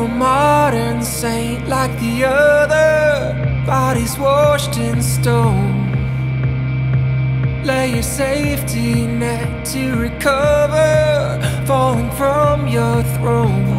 a modern saint like the other Bodies washed in stone. Lay your safety net to recover Falling from your throne.